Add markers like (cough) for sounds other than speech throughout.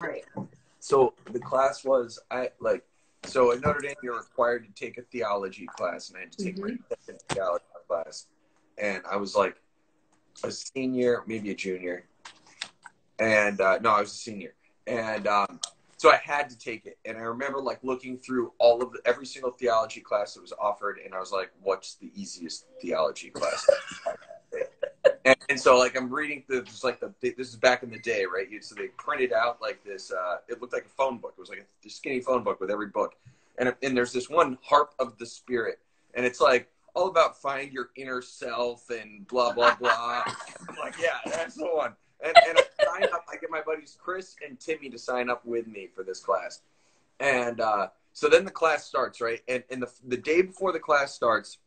Right. So the class was I like so at Notre Dame you're required to take a theology class, and I had to take my second theology class, and I was like a senior, maybe a junior, and uh, no, I was a senior, and um, so I had to take it. And I remember like looking through all of the, every single theology class that was offered, and I was like, "What's the easiest theology class?" And, and so like I'm reading the just like the this is back in the day, right? So they printed out like this. Uh, it looked like a phone book. It was like a skinny phone book with every book, and and there's this one harp of the spirit, and it's like all about find your inner self and blah blah blah. (laughs) I'm like, yeah, that's the one. And, and I sign up. I get my buddies Chris and Timmy to sign up with me for this class, and uh, so then the class starts, right? And and the the day before the class starts,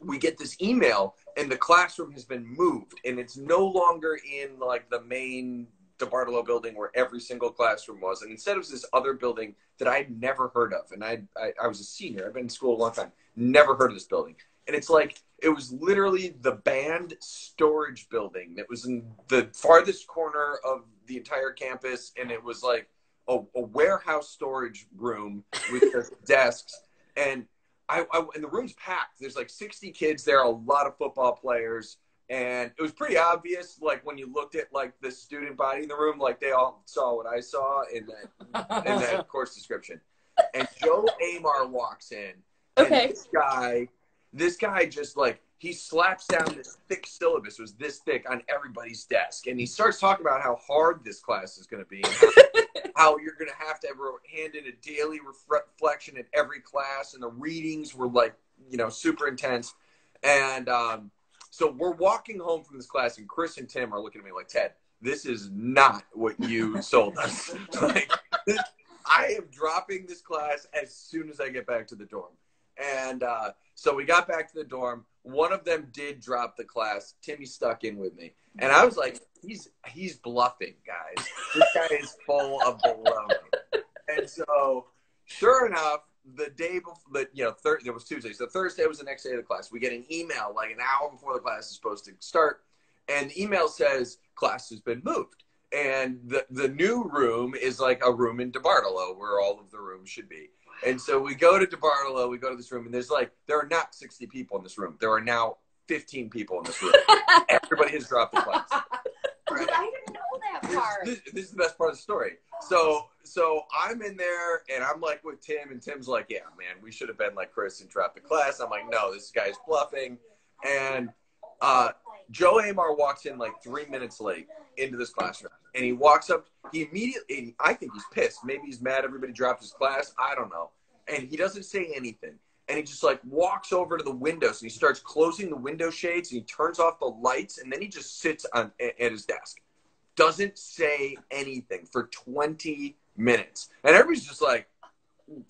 we get this email, and the classroom has been moved, and it's no longer in like the main DeBartolo building where every single classroom was, and instead it was this other building that I'd never heard of, and I, I I was a senior. I've been in school a long time, never heard of this building, and it's like it was literally the band storage building that was in the farthest corner of the entire campus. And it was like a, a warehouse storage room with (laughs) desks. And I, I and the room's packed there's like 60 kids there a lot of football players and it was pretty obvious like when you looked at like the student body in the room like they all saw what i saw in that in that (laughs) course description and joe amar walks in Okay. this guy this guy just like he slaps down this thick syllabus was this thick on everybody's desk and he starts talking about how hard this class is going to be (laughs) how, you're going to have to a hand in a daily reflection in every class and the readings were like you know super intense. And um, so we're walking home from this class and chris and tim are looking at me like ted this is not what you (laughs) sold us. Like this, i am dropping this class as soon as i get back to the dorm. And uh, so we got back to the dorm. One of them did drop the class. Timmy stuck in with me, and I was like, "He's he's bluffing, guys. This guy is full of baloney." And so, sure enough, the day before, the you know, thir- it was Tuesday. So Thursday was the next day of the class. We get an email like an hour before the class is supposed to start, and the email says class has been moved. And the, the new room is like a room in DeBartolo where all of the rooms should be. And so we go to DeBartolo, we go to this room, and there's like, there are not 60 people in this room. There are now 15 people in this room. (laughs) Everybody has dropped the class. But I didn't know that part. This, this is the best part of the story. So, so I'm in there, and I'm like with Tim, and Tim's like, "Yeah, man, we should have been like Chris and dropped the class." I'm like, "No, this guy's bluffing." And uh, Joe Amar walks in like three minutes late into this classroom, and he walks up. He immediately, I think he's pissed. Maybe he's mad everybody dropped his class. I don't know. And he doesn't say anything. And he just like walks over to the windows and he starts closing the window shades and he turns off the lights and then he just sits on at his desk. Doesn't say anything for 20 minutes. And everybody's just like,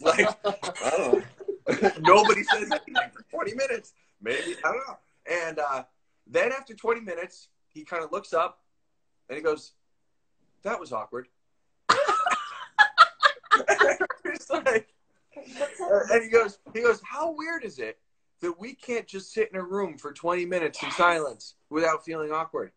like, (laughs) I don't know. (laughs) Nobody says anything for 20 minutes. Maybe, I don't know. And uh, then after 20 minutes, he kind of looks up and he goes, That was awkward. (laughs) Like, and he goes, he goes, How weird is it that we can't just sit in a room for 20 minutes in silence without feeling awkward?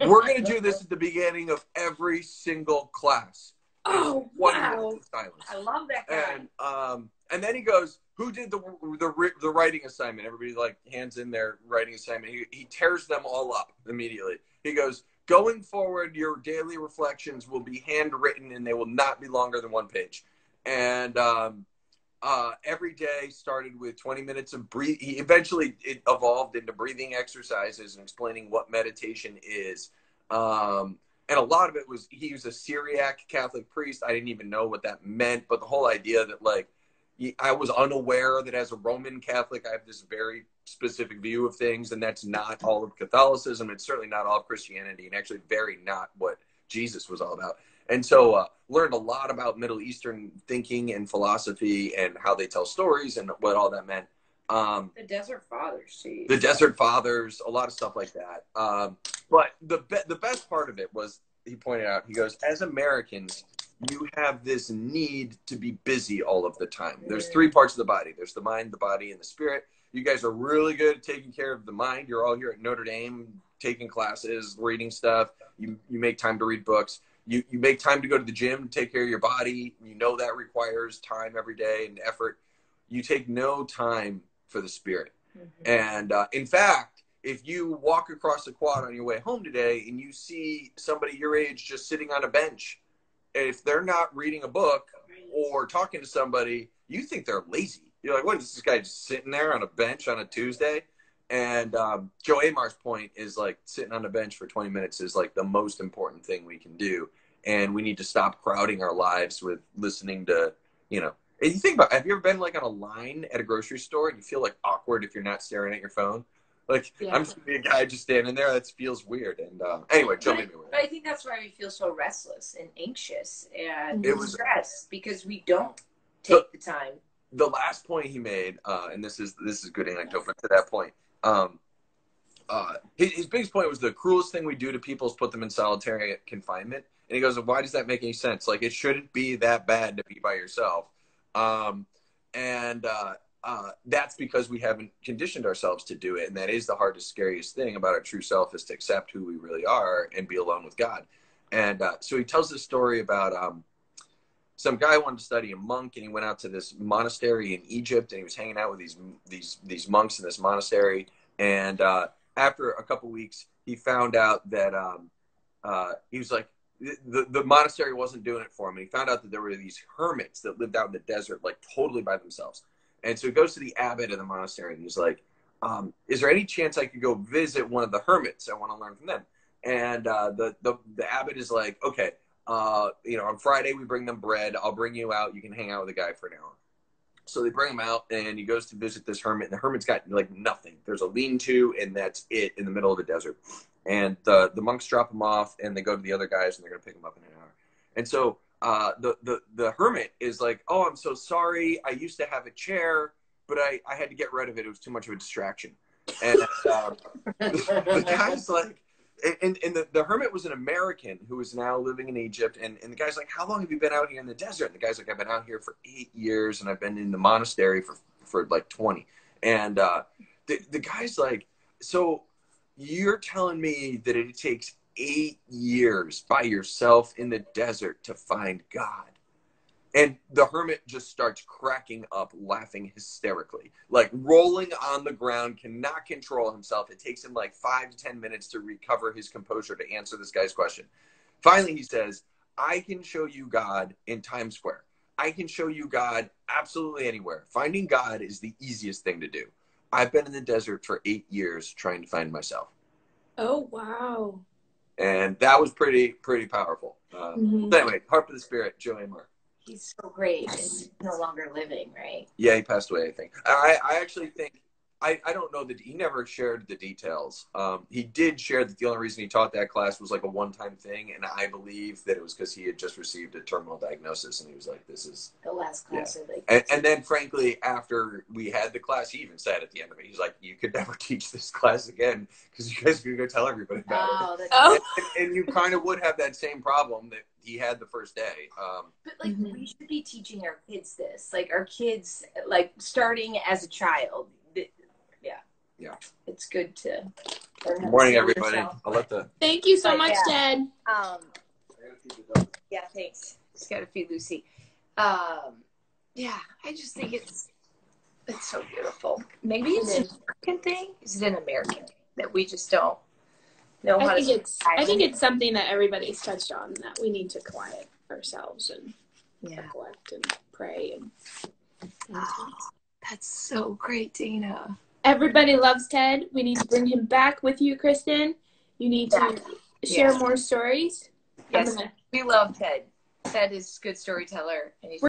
We're going to do this at the beginning of every single class. Oh, wow. silence I love that guy. and um and then he goes who did the the the writing assignment everybody like hands in their writing assignment he, he tears them all up immediately he goes going forward your daily reflections will be handwritten and they will not be longer than one page and um uh, every day started with 20 minutes of breathe. He eventually it evolved into breathing exercises and explaining what meditation is. Um, and a lot of it was he was a Syriac Catholic priest. I didn't even know what that meant, but the whole idea that like I was unaware that as a Roman Catholic, I have this very specific view of things, and that's not all of Catholicism. It's certainly not all of Christianity, and actually very not what Jesus was all about. And so, uh, learned a lot about Middle Eastern thinking and philosophy, and how they tell stories, and what all that meant. Um, the Desert Fathers, see. the Desert Fathers, a lot of stuff like that. Um, but the be- the best part of it was he pointed out. He goes, as Americans, you have this need to be busy all of the time. There's three parts of the body. There's the mind, the body, and the spirit. You guys are really good at taking care of the mind. You're all here at Notre Dame taking classes, reading stuff. You you make time to read books. you you make time to go to the gym, take care of your body. You know that requires time every day and effort. You take no time for the spirit. Mhm. And uh, in fact, if you walk across the quad on your way home today and you see somebody your age just sitting on a bench, if they're not reading a book or talking to somebody, you think they're lazy. You're like, what is this guy just sitting there on a bench on a Tuesday? And um, Joe Amar's point is like sitting on a bench for 20 minutes is like the most important thing we can do. And we need to stop crowding our lives with listening to, you know, you think about have you ever been like on a line at a grocery store and you feel like awkward if you're not staring at your phone? Like Yeah. I'm seeing a guy just standing there. That feels weird. And uh, anyway, Joe But, me but I think that's why we feel so restless and anxious and It was- stressed because we don't take the time. the last point he made, uh, and this is this is good anecdote, but to that point, um, uh, his, his biggest point was the cruelest thing we do to people is put them in solitary confinement. And he goes, "Why does that make any sense? Like it shouldn't be that bad to be by yourself." Um, and uh, uh, that's because we haven't conditioned ourselves to do it, and that is the hardest, scariest thing about our true self is to accept who we really are and be alone with God. And uh, so he tells this story about. Um, some guy wanted to study a monk and he went out to this monastery in Egypt and he was hanging out with these these these monks in this monastery and uh, after a couple weeks he found out that um, uh, he was like the, the monastery wasn't doing it for him and he found out that there were these hermits that lived out in the desert like totally by themselves and so he goes to the abbot of the monastery and he's like um, is there any chance I could go visit one of the hermits I want to learn from them and uh, the, the the abbot is like okay uh, you know, on Friday we bring them bread. I'll bring you out. You can hang out with the guy for an hour. So they bring him out, and he goes to visit this hermit. And the hermit's got like nothing. There's a lean-to, and that's it in the middle of the desert. And the the monks drop him off, and they go to the other guys, and they're gonna pick him up in an hour. And so uh, the the the hermit is like, "Oh, I'm so sorry. I used to have a chair, but I I had to get rid of it. It was too much of a distraction." And um, the guy's like, and, and the, the hermit was an American who is now living in Egypt. And, and the guy's like, How long have you been out here in the desert? And the guy's like, I've been out here for eight years and I've been in the monastery for, for like 20. And uh, the, the guy's like, So you're telling me that it takes eight years by yourself in the desert to find God? And the hermit just starts cracking up, laughing hysterically, like rolling on the ground, cannot control himself. It takes him like five to 10 minutes to recover his composure to answer this guy's question. Finally, he says, I can show you God in Times Square. I can show you God absolutely anywhere. Finding God is the easiest thing to do. I've been in the desert for eight years trying to find myself. Oh wow. And that was pretty, pretty powerful. Uh, Mhm. but anyway, Harp of the Spirit, Joe Amar. He's so great and he's no longer living, right? Yeah, he passed away. I think. I, I actually think. I, I don't know that he never shared the details. Um, he did share that the only reason he taught that class was like a one-time thing, and I believe that it was because he had just received a terminal diagnosis, and he was like, "This is." The last class of like And, and then, frankly, after we had the class, he even said at the end of it, he's like, "You could never (laughs) teach this class again because you guys are gonna go tell everybody about it." Oh, that's Oh. And, and you kind of would have that same problem that he had the first day. Um, But like Mhm. we should be teaching our kids this. Like our kids like starting as a child. Th- Yeah. Yeah. It's good to good morning, everybody. yourself. I'll let the. Thank you so But, much, yeah. Ted. Um yeah, thanks. Just gotta feed Lucy. Um yeah, I just think it's it's so beautiful. Maybe it's an American thing. Is it an American thing that we just don't know how I think to it's I think it's something that everybody's touched on that we need to quiet ourselves and yeah. reflect and pray and That's so great, Dana. Everybody loves Ted. We need to bring him back with you, Kristen. You need to share more stories. Yes, gonna- we love Ted. Ted is a good storyteller